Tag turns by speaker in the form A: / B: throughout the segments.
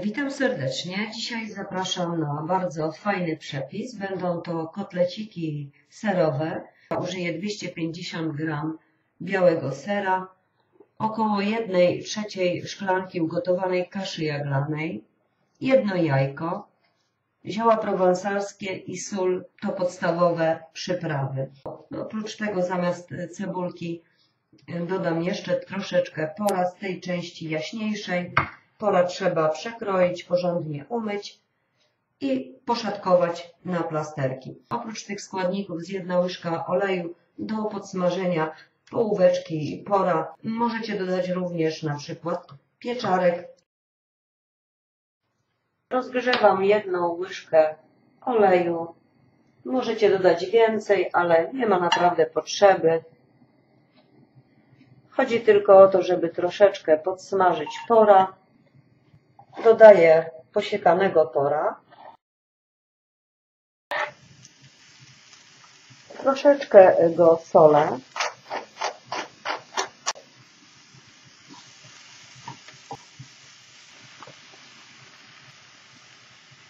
A: Witam serdecznie. Dzisiaj zapraszam na bardzo fajny przepis. Będą to kotleciki serowe. Użyję 250 g białego sera, około 1 trzeciej szklanki ugotowanej kaszy jaglanej, jedno jajko, zioła prowansalskie i sól to podstawowe przyprawy. Oprócz tego zamiast cebulki dodam jeszcze troszeczkę pora z tej części jaśniejszej. Pora trzeba przekroić, porządnie umyć i poszatkować na plasterki. Oprócz tych składników z jedna łyżka oleju do podsmażenia połóweczki pora. Możecie dodać również na przykład pieczarek. Rozgrzewam jedną łyżkę oleju. Możecie dodać więcej, ale nie ma naprawdę potrzeby. Chodzi tylko o to, żeby troszeczkę podsmażyć pora. Dodaję posiekanego pora. Troszeczkę go solę.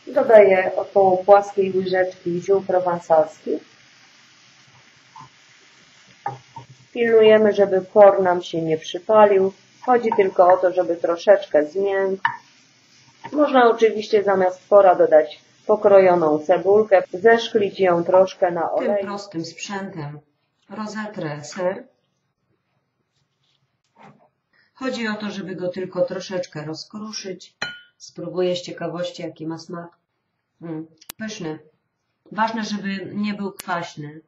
A: Dodaję około płaskiej łyżeczki ziół prowansalskich. Pilnujemy, żeby por nam się nie przypalił. Chodzi tylko o to, żeby troszeczkę zmiękł. Można oczywiście zamiast pora dodać pokrojoną cebulkę, zeszklić ją troszkę na oleju. Tym prostym sprzętem rozetrę ser. Chodzi o to, żeby go tylko troszeczkę rozkruszyć. Spróbuję z ciekawości, jaki ma smak. Mm, pyszny. Ważne, żeby nie był kwaśny.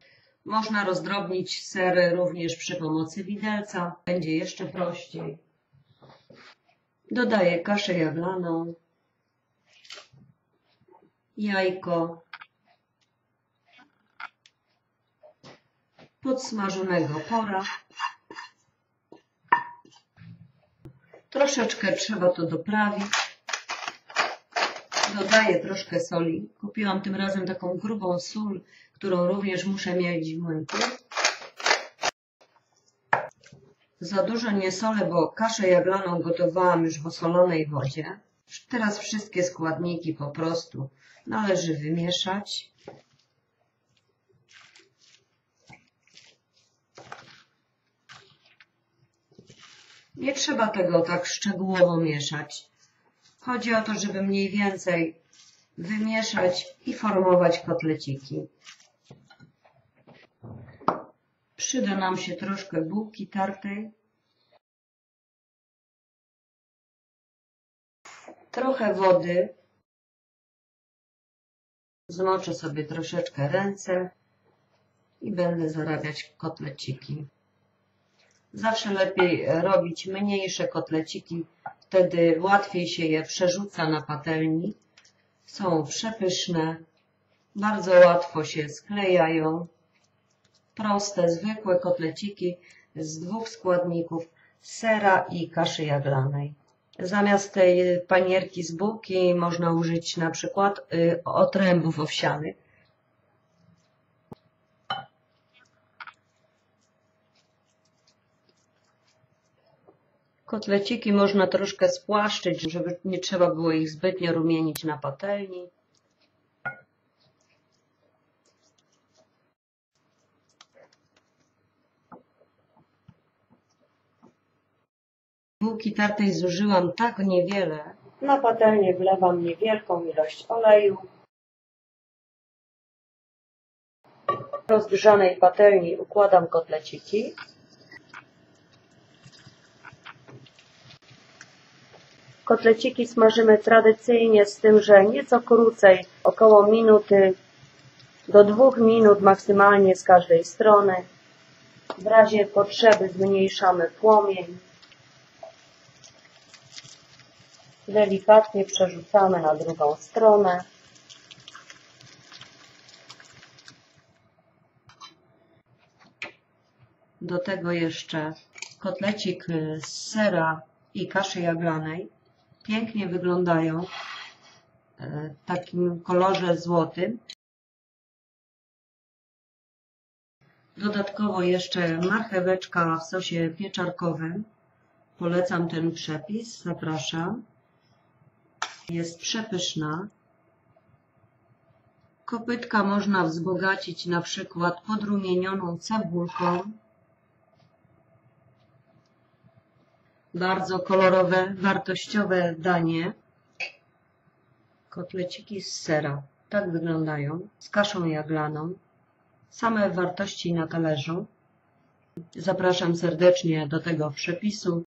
A: Można rozdrobnić ser również przy pomocy widelca. Będzie jeszcze prościej. Dodaję kaszę jaglaną, jajko, podsmażonego pora. Troszeczkę trzeba to doprawić. Dodaję troszkę soli. Kupiłam tym razem taką grubą sól, którą również muszę mieć w młynku. Za dużo nie solę, bo kaszę jaglaną gotowałam już w osolonej wodzie. Teraz wszystkie składniki po prostu należy wymieszać. Nie trzeba tego tak szczegółowo mieszać. Chodzi o to, żeby mniej więcej wymieszać i formować kotleciki. Przyda nam się troszkę bułki tartej. Trochę wody. Zmoczę sobie troszeczkę ręce i będę zarabiać kotleciki. Zawsze lepiej robić mniejsze kotleciki, wtedy łatwiej się je przerzuca na patelni. Są przepyszne, bardzo łatwo się sklejają proste, zwykłe kotleciki z dwóch składników sera i kaszy jaglanej. Zamiast tej panierki z bułki można użyć na przykład y, otrębów owsianych. Kotleciki można troszkę spłaszczyć, żeby nie trzeba było ich zbytnio rumienić na patelni. Bułki tartej zużyłam tak niewiele. Na patelnię wlewam niewielką ilość oleju. W rozgrzanej patelni układam kotleciki. Kotleciki smażymy tradycyjnie z tym, że nieco krócej, około minuty do dwóch minut maksymalnie z każdej strony. W razie potrzeby zmniejszamy płomień. Delikatnie przerzucamy na drugą stronę. Do tego jeszcze kotlecik z sera i kaszy jaglanej. Pięknie wyglądają e, w takim kolorze złotym. Dodatkowo jeszcze marcheweczka w sosie pieczarkowym. Polecam ten przepis, zapraszam. Jest przepyszna. Kopytka można wzbogacić na przykład podrumienioną cebulką. Bardzo kolorowe, wartościowe danie. Kotleciki z sera. Tak wyglądają. Z kaszą jaglaną. Same wartości na talerzu. Zapraszam serdecznie do tego przepisu.